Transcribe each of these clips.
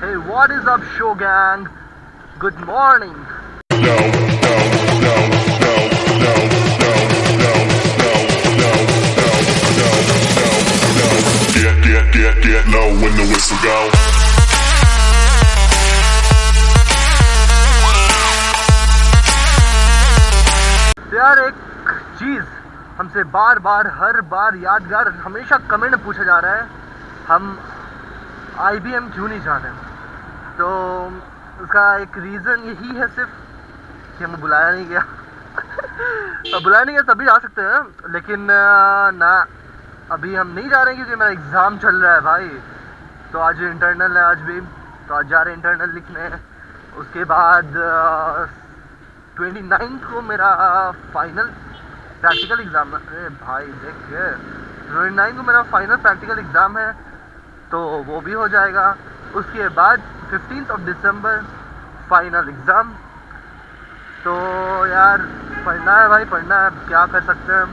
Hey, what is up, show gang? Good morning. No, no, no, no, no. Get, get, get, get low when the whistle go. यार एक चीज़ हमसे बार बार हर बार यादगार हमेशा comment पूछा जा रहा है हम आई क्यों नहीं चाहते हैं तो उसका एक रीज़न यही है सिर्फ़ कि हमें बुलाया नहीं गया। बुलाया नहीं गया तभी जा सकते हैं, लेकिन ना, अभी हम नहीं जा रहे हैं क्योंकि मेरा एग्ज़ाम चल रहा है भाई। तो आज इंटरनल है, आज भी। तो आज जा रहे इंटरनल लिखने। उसके बाद ट्वेंटी नाइन्थ को मेरा फाइनल प्रैक्टिकल एग्ज़ाम है। अरे भाई, देख। ट्वेंटी नाइन को मेरा फाइनल प्रैक्टिकल एग्ज़ाम है तो वो भी हो जाएगा। उसके बाद fifteen of December final exam तो यार, पढ़ना है भाई, पढ़ना है। क्या कर सकते हैं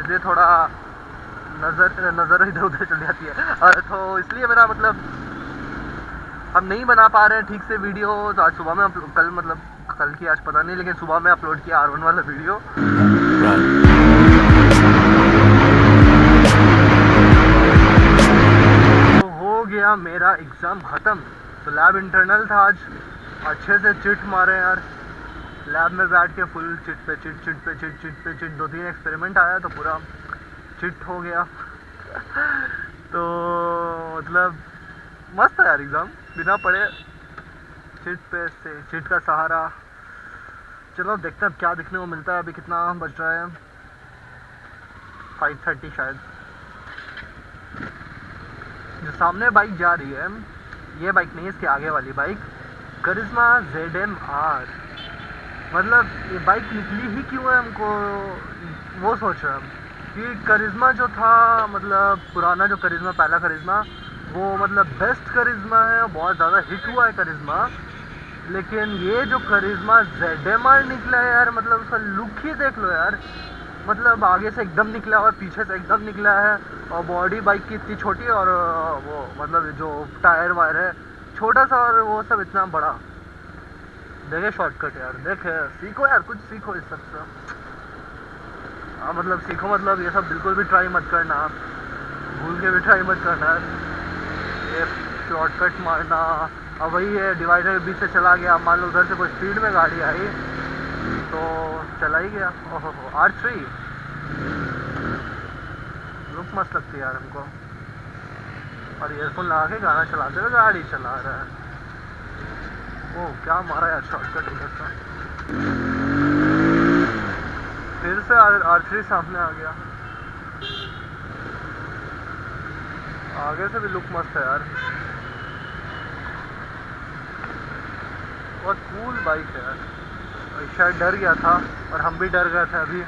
इसलिए थोड़ा नज़र नज़र इधर उधर चली जाती है। और तो इसलिए मेरा मतलब हम नहीं बना पा रहे हैं ठीक से वीडियो तो आज सुबह में कल मतलब कल की आज पता नहीं, लेकिन सुबह में अपलोड किया आर वन वाला वीडियो गया, मेरा एग्ज़ाम ख़त्म। तो लैब इंटरनल था आज। अच्छे से चिट मारे यार। लैब में बैठ के फुल चिट पे चिट चिट पे चिट चिट पे चिट। दो तीन एक्सपेरिमेंट आया तो पूरा चिट हो गया। तो मतलब मस्त है यार एग्ज़ाम बिना पढ़े चिट पे से चिट का सहारा। चलो देखते हैं क्या दिखने को मिलता है। अभी कितना बज रहा है? फाइव थर्टी शायद। सामने बाइक जा रही है। ये बाइक नहीं, इसके आगे वाली bike Karizma Z M R मतलब ये बाइक निकली ही क्यों है हमको? वो सोच रहे कि करिश्मा जो था मतलब पुराना जो करिश्मा पहला करिश्मा वो मतलब बेस्ट करिश्मा है बहुत ज़्यादा हिट हुआ है करिश्मा लेकिन ये जो करिश्मा जेड एम आर निकला है यार मतलब उसका लुक ही देख लो यार। मतलब आगे से एकदम निकला और पीछे से एकदम निकला है और बॉडी बाइक की इतनी छोटी और वो मतलब जो टायर वायर है, छोटा सा और वो सब इतना बड़ा। देखे शॉर्टकट यार, देखे, सीखो यार, कुछ सीखो इस सबसे। हाँ मतलब सीखो मतलब ये सब बिल्कुल भी ट्राई मत करना। भूल के भी ट्राई मत करना। ये शॉर्टकट मारना। अब वही है डिवाइडर के बीच से चला गया। मान लो उधर से कोई स्पीड में गाड़ी आई तो चला ही गया। ओहो हो आर थ्री लुक मस्त लगती है यार हमको। और ईयरफोन लगा के गाना चलाते हुए गाड़ी चला रहा है। ओ क्या मारा यार शॉर्टकट उधर से फिर से आर आर थ्री सामने आ गया। आगे से भी लुक मस्त है यार। बहुत कूल बाइक है यार। शायद डर गया था और हम भी डर गए थे अभी।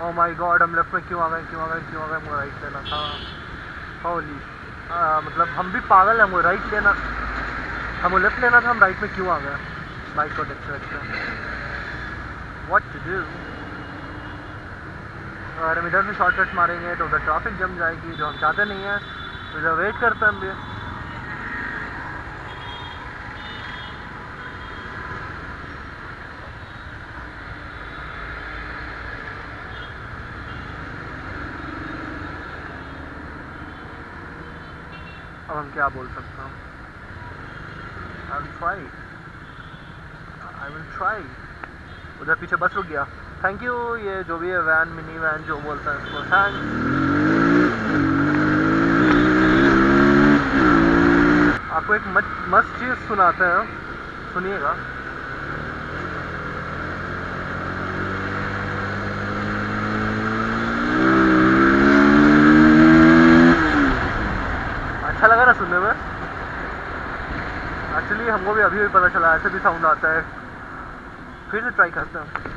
ओ माय गॉड हम लेफ़्ट में क्यों आ गए, क्यों आ गए, क्यों आ गए हमको राइट लेना था। होली मतलब हम भी पागल हैं हमको राइट लेना। हमको लेफ़्ट लेना था, हम राइट में क्यों आ गए? बाइक को देखते देखते वॉट टू डू अगर हम इधर से शॉर्टकट मारेंगे तो उधर ट्रैफ़िक जम जाएगी, जो हम चाहते नहीं हैं तो इधर वेट करते हैं हम भी। अब हम क्या बोल सकते हैं? I will try I will try उधर पीछे बस रुक गया। थैंक यू ये जो भी है वैन मिनी वैन जो बोलता है, उसको थैंक आपको एक मस्त चीज़ सुनाते हैं। सुनिएगा अच्छा लगा ना सुनने में एक्चुअली हमको भी अभी भी पता चला ऐसे भी साउंड आता है फिर से ट्राई करते हैं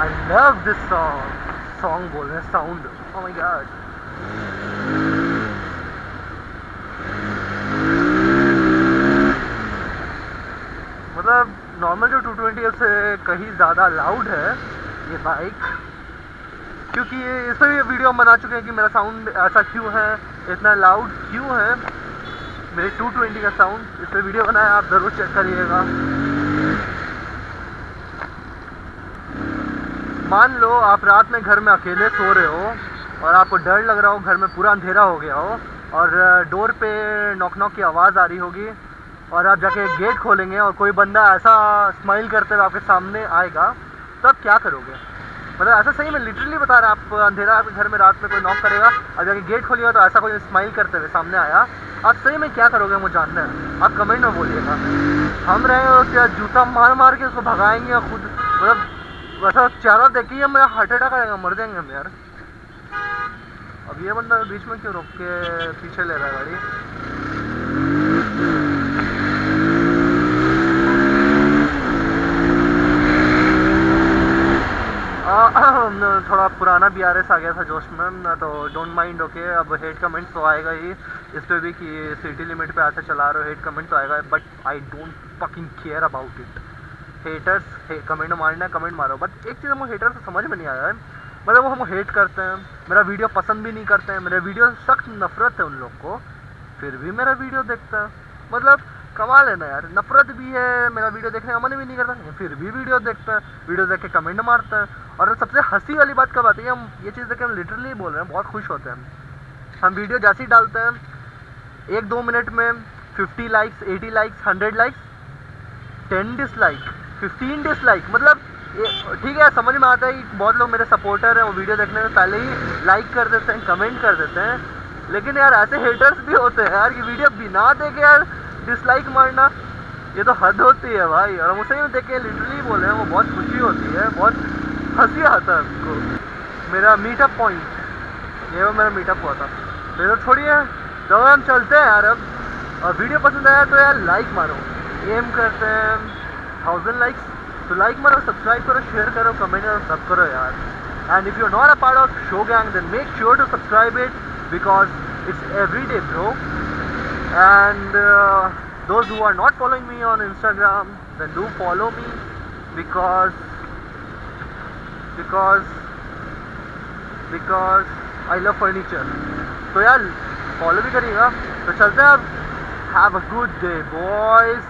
I love this song. Song बोल रहे हैं sound. Oh my god. मतलब नॉर्मल जो 220 से कहीं ज़्यादा लाउड है, ये बाइक क्योंकि ये इस भी वीडियो बना चुके हैं कि मेरा साउंड ऐसा क्यों है, इतना लाउड क्यों है। मेरे 220 का साउंड इस पर वीडियो बनाया, आप ज़रूर चेक करिएगा। मान लो आप रात में घर में अकेले सो रहे हो, और आपको डर लग रहा हो, घर में पूरा अंधेरा हो गया हो, और डोर पे नॉक नॉक की आवाज़ आ रही होगी और आप जाके गेट खोलेंगे और कोई बंदा ऐसा स्माइल करते हुए आपके सामने आएगा तो आप क्या करोगे? मतलब ऐसा सही में लिटरली बता रहा आप अंधेरा आपके घर में रात में कोई नॉक करेगा और जाके गेट खोलिएगा तो ऐसा कोई स्माइल करते हुए सामने आया। आप सही में क्या करोगे मुझे जानना है। आप कमेंट में बोलिएगा। हम रहे क्या जूता मार मार के उसको भगाएँगे और खुद मतलब वैसा चेहरा देखिए, मेरा हार्ट अटैक आएगा मर जाएँगे हम यार। अब ये बंदा बीच में क्यों रोक के पीछे ले रहा है गाड़ी? थोड़ा पुराना बी आर एस आ गया था जोश में तो डोंट माइंड ओके अब हेट कमेंट्स तो आएगा ही। इस पर भी कि सिटी लिमिट पे ऐसा चला रहे हो हेट कमेंट तो आएगा but I don't fucking care about it haters comment मारना कमेंट मारो। बट एक चीज़ हमको हेटर्स समझ में नहीं आया है। मतलब वो हम हेट करते हैं, मेरा वीडियो पसंद भी नहीं करते हैं, मेरे वीडियो सख्त नफरत है उन लोग को, फिर भी मेरा वीडियो देखते हैं। मतलब कमाल है ना यार। नफरत भी है, मेरा वीडियो देखने का मन भी नहीं करता फिर भी वीडियो देखते हैं वीडियो देख के कमेंट मारते हैं। और सबसे हँसी वाली बात कब आती है, हम ये चीज़ देख के हम लिटरली बोल रहे हैं, बहुत खुश होते हैं हम। वीडियो जैसे ही डालते हैं, एक दो मिनट में fifty likes eighty likes hundred likes ten dislike fifteen dislike मतलब ठीक है, समझ में आता है कि बहुत लोग मेरे सपोर्टर हैं, वो वीडियो देखने में पहले ही लाइक कर देते हैं कमेंट कर देते हैं। लेकिन यार, ऐसे हेटर्स भी होते हैं यार कि वीडियो बिना देखे यार डिसलाइक मारना, ये तो हद होती है भाई। और हम उसे ही देख लिटरली बोल हैं, वो बहुत खुशी होती है, बहुत हँसी आता है उसको मेरा मीटअप पॉइंट ये वो मेरा मीटअप हुआ था। तो ये तो छोड़िए तो हम चलते हैं यार अब। और वीडियो पसंद आया तो यार लाइक मारो। एम करते हैं थाउज़ेंड लाइक्स तो लाइक मारो सब्सक्राइब करो शेयर करो कमेंट करो, सब करो यार। And if you not a part of show gang then make sure to subscribe it because it's every day bro and uh, those who are not following me on instagram then do follow me because because because i love furniture तो यार follow भी करिएगा तो चलते हैं अब have a good day boys